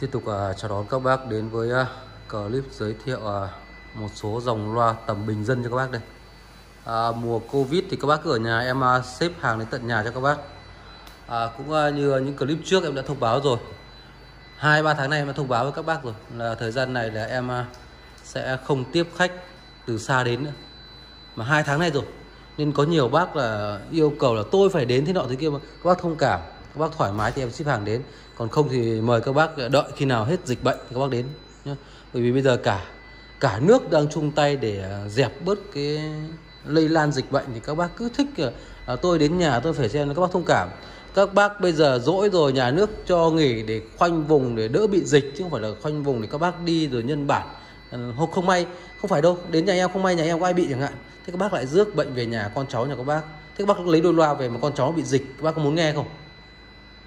Tiếp tục uh, chào đón các bác đến với uh, clip giới thiệu uh, một số dòng loa tầm bình dân cho các bác đây. À, mùa Covid thì các bác cứ ở nhà em uh, xếp hàng đến tận nhà cho các bác. À, cũng uh, như những clip trước em đã thông báo rồi. Hai ba tháng nay em đã thông báo với các bác rồi là thời gian này là em uh, sẽ không tiếp khách từ xa đến nữa. Mà hai tháng nay rồi nên có nhiều bác là yêu cầu là tôi phải đến thế nọ thế kia mà các bác thông cảm các bác thoải mái thì em ship hàng đến. Còn không thì mời các bác đợi khi nào hết dịch bệnh thì các bác đến nhé bởi vì bây giờ cả cả nước đang chung tay để à, dẹp bớt cái lây lan dịch bệnh thì các bác cứ thích à, tôi đến nhà tôi phải xem các bác thông cảm. Các bác bây giờ dỗi rồi nhà nước cho nghỉ để khoanh vùng để đỡ bị dịch chứ không phải là khoanh vùng để các bác đi rồi nhân bản. À, không không may không phải đâu đến nhà em không may nhà em có ai bị chẳng hạn. Thế các bác lại rước bệnh về nhà con cháu nhà các bác. Thế các bác lấy đôi loa về mà con cháu bị dịch các bác có muốn nghe không?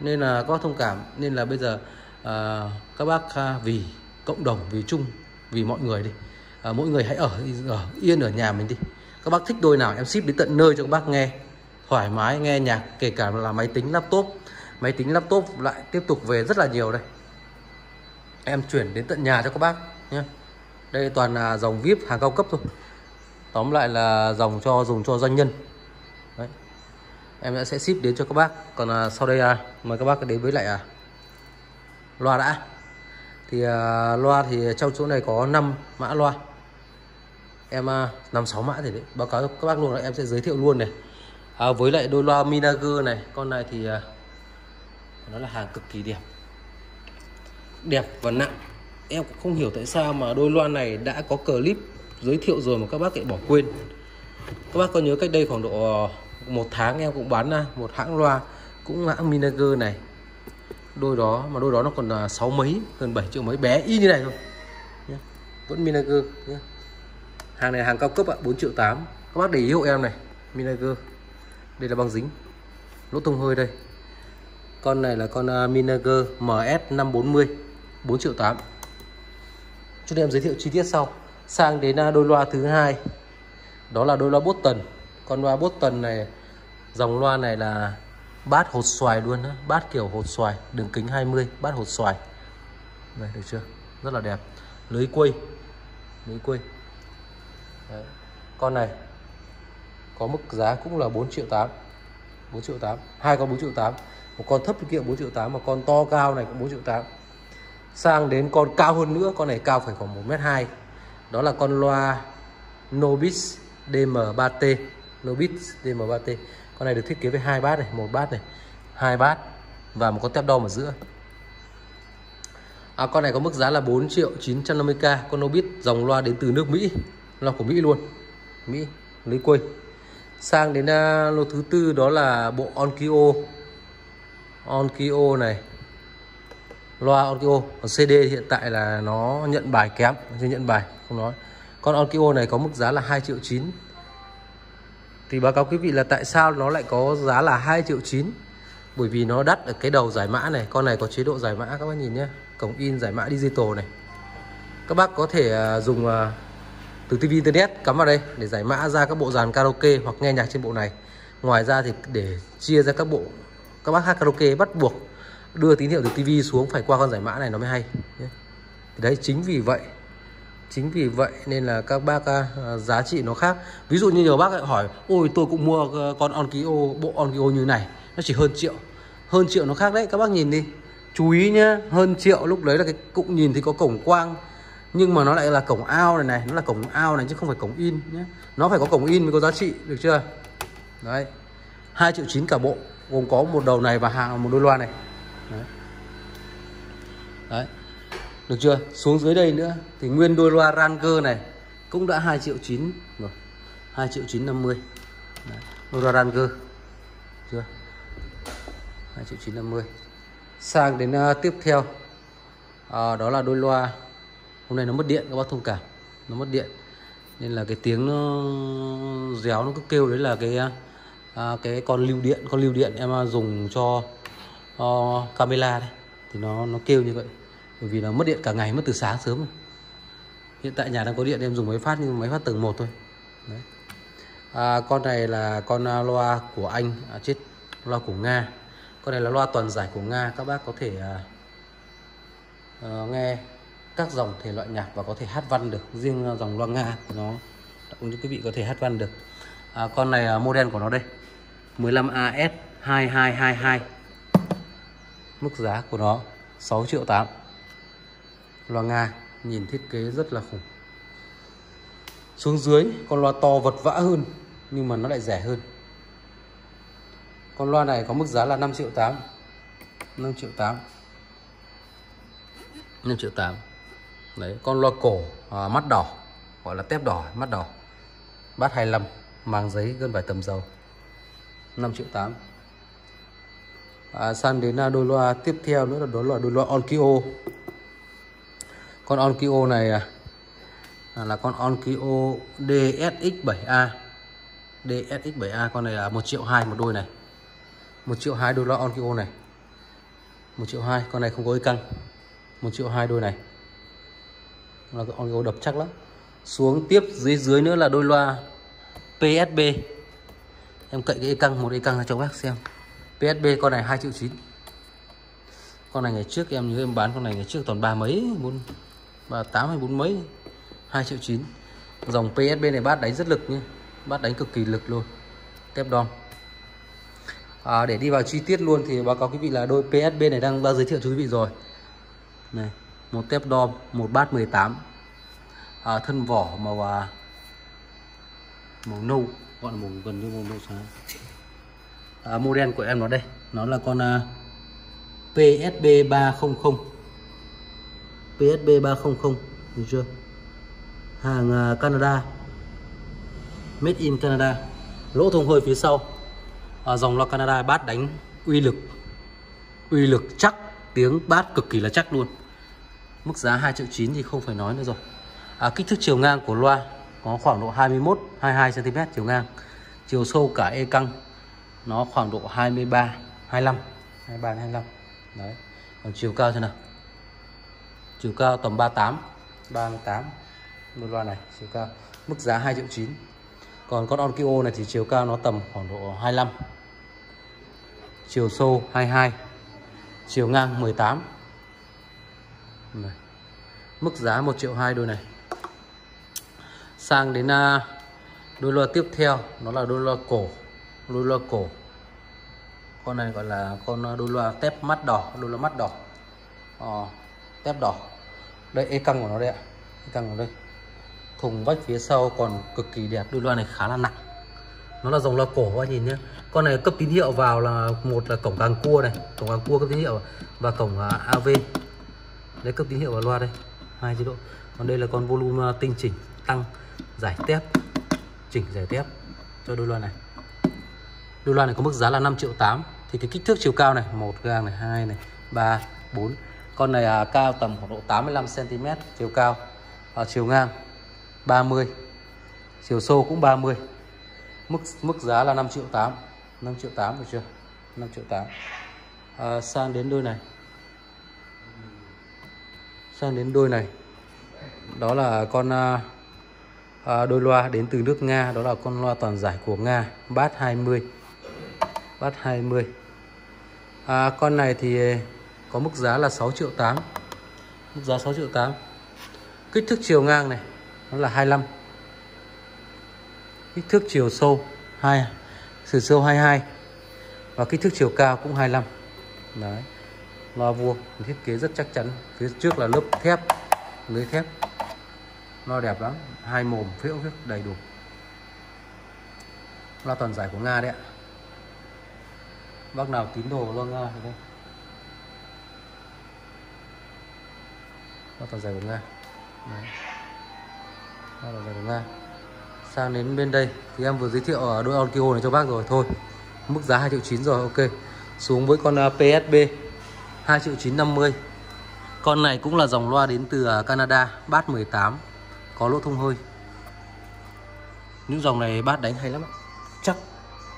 Nên là có thông cảm. Nên là bây giờ à, các bác à, vì cộng đồng vì chung vì mọi người đi. À, mỗi người hãy ở, ở yên ở nhà mình đi. Các bác thích đôi nào em ship đến tận nơi cho các bác nghe. Thoải mái nghe nhạc kể cả là máy tính laptop. Máy tính laptop lại tiếp tục về rất là nhiều đây. Em chuyển đến tận nhà cho các bác nhé. Đây toàn là dòng vip hàng cao cấp thôi. Tóm lại là dòng cho dùng cho doanh nhân. Đấy em sẽ ship đến cho các bác. Còn à, sau đây à, mời các bác đến với lại à, loa đã. Thì à, loa thì trong chỗ này có 5 mã loa. Em à, năm sáu mã thì đấy. Báo cáo các bác luôn là em sẽ giới thiệu luôn này. À, với lại đôi loa Minager này con này thì à, nó là hàng cực kỳ đẹp. Đẹp và nặng. Em cũng không hiểu tại sao mà đôi loa này đã có clip giới thiệu rồi mà các bác lại bỏ quên. Các bác có nhớ cách đây khoảng độ ờ, một tháng em cũng bán ra, một hãng loa cũng hãng Minager này. Đôi đó, mà đôi đó nó còn là sáu mấy, gần 7 triệu mấy, bé y như này thôi. Nhé. vẫn Minager nhé. hàng này hàng cao cấp ạ 4 triệu 8 các bác để ý hộ em này Minager đây là băng dính, lỗ thông hơi đây. Con này là con Minager MS 540 4 triệu 8 chúng em giới thiệu chi tiết sau. Sang đến à, đôi loa thứ hai. Đó là đôi loa Boston con loa Boston này, dòng loa này là bát hột xoài luôn đó. bát kiểu hột xoài, đường kính 20 bát hột xoài. Này được chưa? Rất là đẹp. Lưới quây lưới quây. Đấy. con này có mức giá cũng là 4 triệu 8 4 triệu 8 hai con 4 triệu 8 một con thấp kia 4 triệu 8 mà con to cao này cũng 4 triệu 8 sang đến con cao hơn nữa, con này cao phải khoảng 1m2 đó là con loa Nobis DM3T Nobit DM3T con này được thiết kế với hai bát này một bát này hai bát và một con tép đo ở giữa. À, con này có mức giá là 4 triệu 950k con Nobit dòng loa đến từ nước Mỹ loa của Mỹ luôn. Mỹ lấy quê. Sang đến uh, lô thứ tư đó là bộ Onkyo. Onkyo này. Loa Onkyo. Còn CD hiện tại là nó nhận bài kém chưa nhận bài không nói. Con Onkyo này có mức giá là 2 triệu 9 thì báo cáo quý vị là tại sao nó lại có giá là 2 triệu 9 bởi vì nó đắt ở cái đầu giải mã này. Con này có chế độ giải mã, các bác nhìn nhé. Cổng in, giải mã digital này. Các bác có thể à, dùng à, từ TV Internet cắm vào đây để giải mã ra các bộ dàn karaoke hoặc nghe nhạc trên bộ này. Ngoài ra thì để chia ra các bộ, các bác hát karaoke bắt buộc đưa tín hiệu từ TV xuống phải qua con giải mã này nó mới hay thì đấy, chính vì vậy chính vì vậy nên là các bác uh, giá trị nó khác. Ví dụ như nhiều bác lại hỏi ôi tôi cũng mua uh, con Onkyo bộ Onkyo như này nó chỉ hơn triệu. Hơn triệu nó khác đấy các bác nhìn đi. Chú ý nhá hơn triệu lúc đấy là cái cụm nhìn thì có cổng quang nhưng mà nó lại là cổng ao này này nó là cổng ao này chứ không phải cổng in nhé nó phải có cổng in mới có giá trị được chưa? Đấy hai triệu chín cả bộ gồm có một đầu này và hàng một đôi loa này. Đấy. đấy được chưa? Xuống dưới đây nữa thì nguyên đôi loa Ranger này cũng đã 2 triệu 9 rồi. 2 triệu 950 đấy. đôi loa Ranger. Chưa? 2 triệu 950 sang đến uh, tiếp theo. À, đó là đôi loa. Hôm nay nó mất điện các bác thông cảm. Nó mất điện. Nên là cái tiếng nó réo nó cứ kêu đấy là cái à, à, cái con lưu điện con lưu điện em à, dùng cho uh, camera đấy, thì nó nó kêu như vậy bởi vì là mất điện cả ngày mất từ sáng sớm rồi. hiện tại nhà đang có điện em dùng máy phát nhưng máy phát tầng 1 thôi. Đấy. À, con này là con à, loa của anh à, chết loa của nga. Con này là loa toàn giải của nga các bác có thể à, à, nghe các dòng thể loại nhạc và có thể hát văn được. Riêng à, dòng loa nga của nó cũng như quý vị có thể hát văn được. À, con này model của nó đây. 15AS 2222 mức giá của nó 6 triệu 8 loa Nga nhìn thiết kế rất là khủng. Xuống dưới con loa to vật vã hơn nhưng mà nó lại rẻ hơn. Con loa này có mức giá là 5 triệu 8 5 triệu 8 5 triệu 8 đấy con loa cổ à, mắt đỏ gọi là tép đỏ mắt đỏ. Bát 25 màng giấy gân vải tầm dầu 5 triệu 8 à, sang đến à, đôi loa tiếp theo nữa là đó là đôi loa Onkyo con Onkyo này à, à là con Onkyo DSX7A DSX7A con này là 1 triệu 2 một đôi này. 1 triệu 2 đôi loa Onkyo này. 1 triệu 2 con này không có hơi căng. 1 triệu 2 đôi này. Là cái Onkyo đập chắc lắm. Xuống tiếp dưới dưới nữa là đôi loa PSB em cậy cái căng một cái căng ra cho bác xem. PSB con này 2 triệu 9 con này ngày trước em nhớ em bán con này ngày trước toàn ba mấy bốn và tám hay bốn mấy? 2 triệu 9 dòng PSB này bát đánh rất lực nhé bát đánh cực kỳ lực luôn. Tép đòn à, để đi vào chi tiết luôn thì báo cáo quý vị là đôi PSB này đang đã giới thiệu cho quý vị rồi. Này một tép đom một bát 18 à, thân vỏ màu à, màu nâu. Gọi là màu gần như màu nâu sáng à, model của em nó đây. Nó là con à, PSB 300 PSB 300 được chưa? Hàng à, Canada. Made in Canada. Lỗ thông hơi phía sau. À, dòng loa Canada bát đánh uy lực. Uy lực chắc tiếng bát cực kỳ là chắc luôn. Mức giá 2 triệu 9 thì không phải nói nữa rồi. À, kích thước chiều ngang của loa có khoảng độ 21 22 cm chiều ngang. Chiều sâu cả e căng nó khoảng độ 23 25 23 25 đấy. Còn chiều cao thế nào? Chiều cao tầm 38 38 một loa này chiều cao. Mức giá 2 triệu 9 còn con Onkyo này thì chiều cao nó tầm khoảng độ 25 chiều sâu 22 chiều ngang 18 này. mức giá 1 triệu 2 đôi này. Sang đến à, đôi loa tiếp theo nó là đôi loa cổ. Đôi loa cổ. Con này gọi là con à, đôi loa tép mắt đỏ đôi loa mắt đỏ. À, tép đỏ. Đây ê căng của nó đây ạ. Ê căng của đây. Thùng vách phía sau còn cực kỳ đẹp. Đôi loa này khá là nặng. Nó là dòng loa cổ anh nhìn nhé. Con này cấp tín hiệu vào là một là cổng càng cua này. Cổng càng cua cấp tín hiệu và cổng à, AV đấy cấp tín hiệu vào loa đây. Hai chế độ. Còn đây là con volume tinh chỉnh, tăng, giải tép, chỉnh giải tép cho đôi loa này. Đôi loa này có mức giá là 5 triệu 8 thì cái kích thước chiều cao này, một gang này, hai này, ba, bốn con này à, cao tầm khoảng độ 85 cm chiều cao à, chiều ngang 30 chiều sâu cũng 30 mức mức giá là 5 triệu 8 5 triệu 8 được chưa? 5 triệu 8 à, sang đến đôi này. Sang đến đôi này. Đó là con à, à, đôi loa đến từ nước Nga đó là con loa toàn giải của Nga bát 20 Bát 20 à, con này thì có mức giá là 6 triệu 8 mức giá 6 triệu 8 kích thước chiều ngang này, nó là 25 kích thước chiều sâu 2 chiều sâu 22 và kích thước chiều cao cũng 25 đấy. Loa vuông thiết kế rất chắc chắn. Phía trước là lớp thép, lưới thép. Lo đẹp lắm, hai mồm phễu viết đầy đủ. Loa toàn giải của nga đấy ạ. Bác nào tín đồ loa nga thì đây? Loa toàn giải của nga. Đấy. loa toàn giải của nga. Sang đến bên đây, thì em vừa giới thiệu ở đôi Onkyo này cho bác rồi. Thôi, mức giá 2 triệu 9 rồi, ok. Xuống với con à, PSB 2 triệu 950 con này cũng là dòng loa đến từ à, Canada, bát 18 có lỗ thông hơi. Những dòng này bát đánh hay lắm chắc,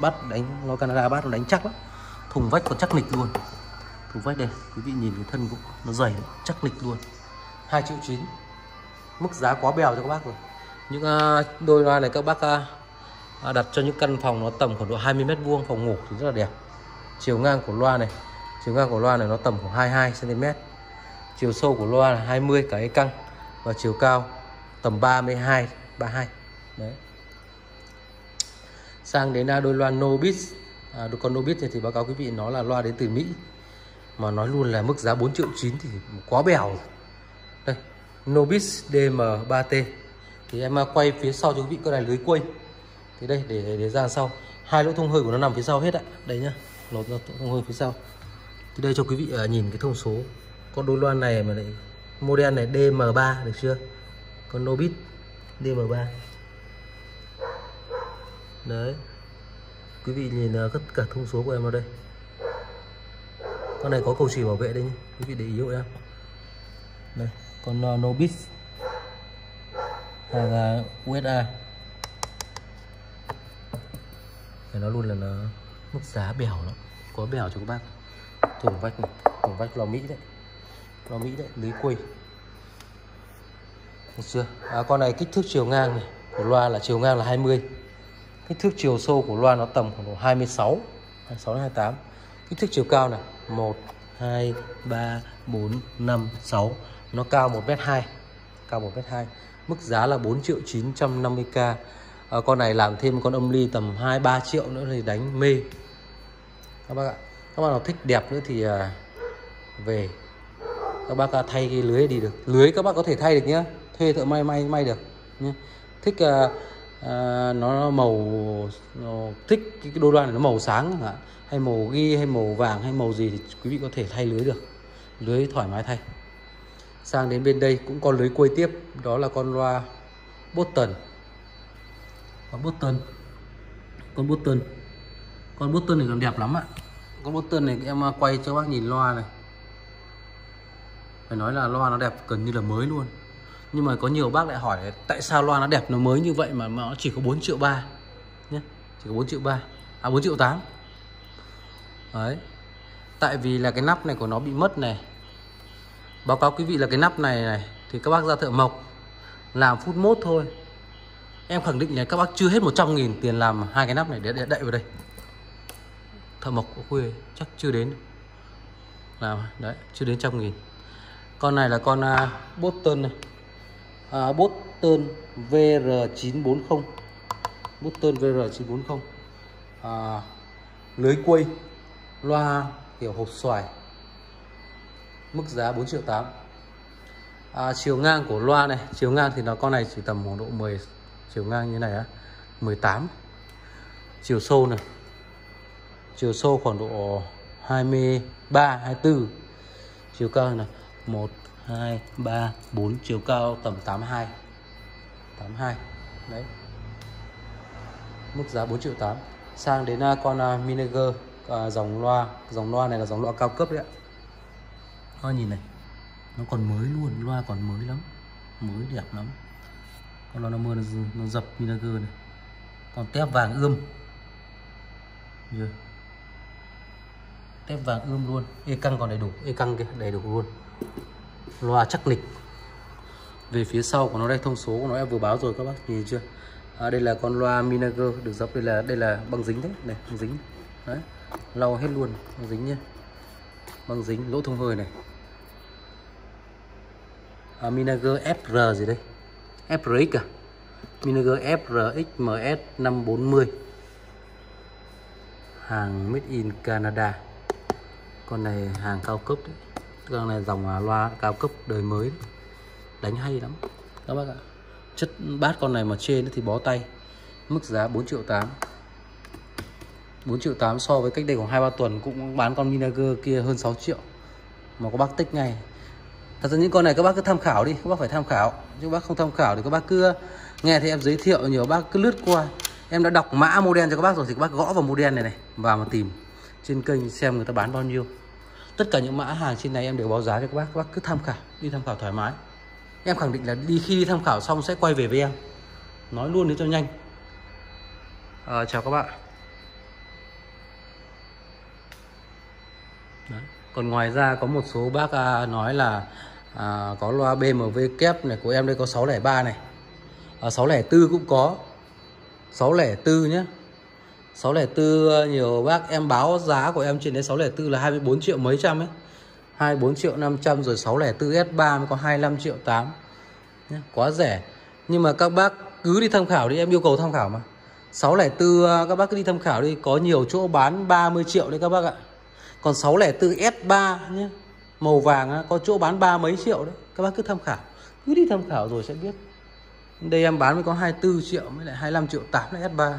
bát đánh loa Canada bát nó đánh chắc lắm. Thùng vách còn chắc nịch luôn. Thùng vách đây, quý vị nhìn cái thân cũng, nó dày chắc nịch luôn. 2 triệu 9 mức giá quá bèo cho các bác rồi. Những à, đôi loa này các bác à, à, đặt cho những căn phòng nó tầm khoảng độ 20 mét vuông phòng ngủ thì rất là đẹp. Chiều ngang của loa này chiều ngang của loa này nó tầm khoảng 22 cm chiều sâu của loa là 20 cái căng và chiều cao tầm 32 32 đấy. Sang đến đôi loa Nobis à, đôi con Nobis thì báo cáo quý vị nó là loa đến từ Mỹ. Mà nói luôn là mức giá 4 triệu 9 thì quá bèo rồi. Nobis DM3T thì em à, quay phía sau cho quý vị con này lưới quay. Thì đây để để ra sau. Hai lỗ thông hơi của nó nằm phía sau hết ạ. Đây nhá. Lỗ thông hơi phía sau. Thì đây cho quý vị uh, nhìn cái thông số. Con đôi loa này mà lại model này DM3 được chưa? Con Nobis DM3 đấy. Quý vị nhìn à, tất cả thông số của em ở đây. Con này có cầu chỉ bảo vệ đây nhé quý vị để ý hộ em. Đây con uh, Nobis. Hàng uh, USA thì nó luôn là nó mức giá bèo lắm. Có bèo cho các bác. Thùng vách này thùng vách lò mỹ đấy. Lò mỹ đấy lý quỳ được chưa à, con này kích thước chiều ngang này của loa là chiều ngang là 20 kích thước chiều sâu của loa nó tầm khoảng 26 26 28 kích thước chiều cao này 1 2 3 4 5 6 nó cao 1m2 cao 1m2 mức giá là 4 triệu 950k à, ờ, con này làm thêm con âm ly tầm 2 3 triệu nữa thì đánh mê. Các bác ạ. Các bác nào thích đẹp nữa thì à, về. Các bác ờ, thay cái lưới đi được. Lưới các bác có thể thay được nhá. Thuê thợ may may may được nhá. Thích à, à, nó màu nó, thích cái đôi loa này nó màu sáng hả hay màu ghi hay màu vàng hay màu gì thì quý vị có thể thay lưới được. Lưới thoải mái thay sang đến bên đây cũng con lưới quay tiếp, đó là con loa Boston. Con Boston con Boston. Con Boston này còn đẹp lắm ạ. Con Boston này em à, quay cho bác nhìn loa này. Phải nói là loa nó đẹp gần như là mới luôn. Nhưng mà có nhiều bác lại hỏi tại sao loa nó đẹp nó mới như vậy mà nó chỉ có 4 triệu ba nhé. Chỉ có 4 triệu ba. À 4 triệu 8 đấy. Tại vì là cái nắp này của nó bị mất này báo cáo quý vị là cái nắp này này thì các bác ra thợ mộc làm phút mốt thôi. Em khẳng định là các bác chưa hết 100 nghìn tiền làm hai cái nắp này để đậy vào đây. Thợ mộc của quê chắc chưa đến. Làm đấy chưa đến trăm nghìn. Con này là con à, uh, Boston này. Uh, Boston VR940 Boston VR940 uh, lưới quay loa kiểu hộp xoài mức giá 4 triệu 8 à, chiều ngang của loa này chiều ngang thì nó con này chỉ tầm khoảng độ 10 chiều ngang như này á 18 chiều sâu này chiều sâu khoảng độ 23 24 chiều cao này 1 2 3 4 chiều cao tầm 82 82 đấy. Mức giá 4 triệu 8 sang đến à, con à, uh, Miniger uh, à, dòng loa dòng loa này là dòng loa cao cấp đấy ạ. Hoa nhìn này nó còn mới luôn loa còn mới lắm mới đẹp lắm. Con loa nó mưa nó, nó dập Minager này. Còn tép vàng ươm. Chưa? Tép vàng ươm luôn. E căng còn đầy đủ e căng kia đầy đủ luôn. Loa chắc lịch về phía sau của nó đây thông số của nó em vừa báo rồi các bác nhìn chưa? À, đây là con loa Minager được dập đây là đây là băng dính đấy này băng dính. Đấy lau hết luôn băng dính nhé băng dính lỗ thông hơi này à, Minager FR gì đây? FRX à? Minager FRX MS 540 hàng made in Canada. Con này hàng cao cấp đấy. Con này dòng à, loa cao cấp đời mới đấy. đánh hay lắm. Các bác ạ. Chất bát con này mà trên thì bó tay. Mức giá 4 triệu 8 4 triệu 8 so với cách đây khoảng 2-3 tuần cũng bán con Minager kia hơn 6 triệu. Mà có bác tích ngay thật ra những con này các bác cứ tham khảo đi các bác phải tham khảo. Chứ bác không tham khảo thì các bác cứ nghe thì em giới thiệu nhiều bác cứ lướt qua. Em đã đọc mã model cho các bác rồi thì các bác gõ vào model này này vào mà tìm trên kênh xem người ta bán bao nhiêu. Tất cả những mã hàng trên này em đều báo giá cho các bác các bác cứ tham khảo đi tham khảo thoải mái. Em khẳng định là đi khi đi tham khảo xong sẽ quay về với em. Nói luôn để cho nhanh. À, chào các bạn. Đấy. còn ngoài ra có một số bác à, nói là à, có loa BMW kép này của em đây có 603 này. À, 604 cũng có. 604 nhé 604 nhiều bác em báo giá của em trên đấy 604 là 24 triệu mấy trăm ấy. 24 triệu 500 rồi 604 S3 mới có 25 triệu 8 nhé, quá rẻ. Nhưng mà các bác cứ đi tham khảo đi em yêu cầu tham khảo mà. 604 ờ, các bác cứ đi tham khảo đi có nhiều chỗ bán 30 triệu đấy các bác ạ. Còn 604 S3 nhé màu vàng á, có chỗ bán ba mấy triệu đấy. Các bác cứ tham khảo. Cứ đi tham khảo rồi sẽ biết. Đây em bán mới có 24 triệu với lại 25 triệu 8 là S3